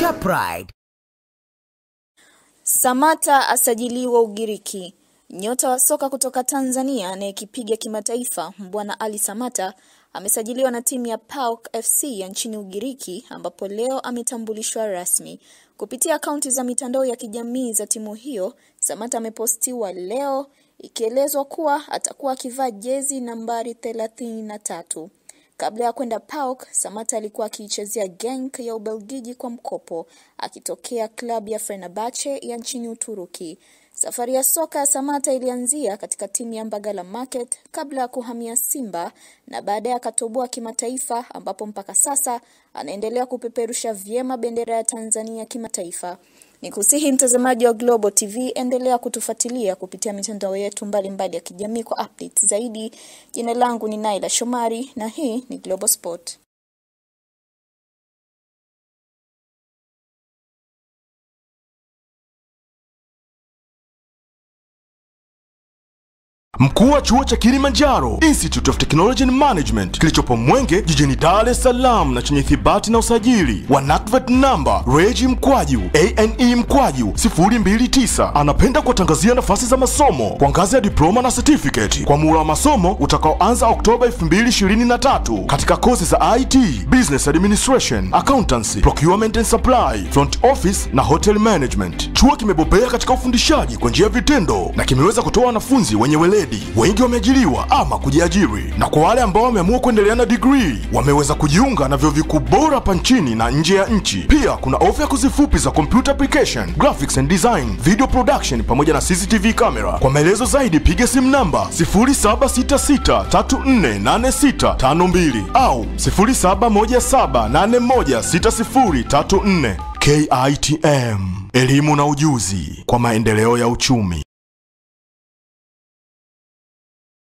Shoprite. Samata asajiliwa Ugiriki. Nyota wa soka kutoka Tanzania anayekipiga kimataifa Mbwana Ali Samata amesajiliwa na timu ya PAOK FC ya nchini Ugiriki ambapo leo ametambulishwa rasmi. Kupitia akaunti za mitandao ya kijamii za timu hiyo, Samata amepostiwa leo ikielezwa kuwa atakuwa akivaa jezi nambari 33. Kabla ya kwenda PAOK, Samata alikuwa akiichezea Genk ya Ubelgiji kwa mkopo, akitokea klabu ya Fenerbahce ya nchini Uturuki. Safari ya soka ya Samata ilianzia katika timu ya Mbagala Market kabla ya kuhamia Simba na baadaye akatoboa kimataifa ambapo mpaka sasa anaendelea kupeperusha vyema bendera ya Tanzania kimataifa. Ni kusihi mtazamaji wa Global TV endelea kutufuatilia kupitia mitandao yetu mbalimbali ya kijamii kwa zaidi. Jina langu ni Naila Shomari na hii ni Global Sport. Mkuu wa chuo cha Kilimanjaro Institute of Technology and Management kilichopo Mwenge jijini Dar es Salaam na chenye thibati na usajili wa NACTVET namba reji mkwaju ane mkwaju 029 anapenda kuwatangazia nafasi za masomo kwa ngazi ya diploma na certificate kwa muhula wa masomo utakaoanza Oktoba 2023 katika kozi za IT, Business Administration, Accountancy, Procurement and Supply, Front Office na Hotel Management. Chuo kimebobea katika ufundishaji kwa njia ya vitendo na kimeweza kutoa wanafunzi wenye weledi. Wengi wameajiriwa ama kujiajiri, na kwa wale ambao wameamua kuendelea na degree wameweza kujiunga na vyuo vikuu bora hapa nchini na nje ya nchi. Pia kuna ofa ya kozi fupi za computer application, graphics and design, video production pamoja na CCTV camera. Kwa maelezo zaidi piga simu namba 0766348652 au 0717816034. KITM, elimu na ujuzi kwa maendeleo ya uchumi.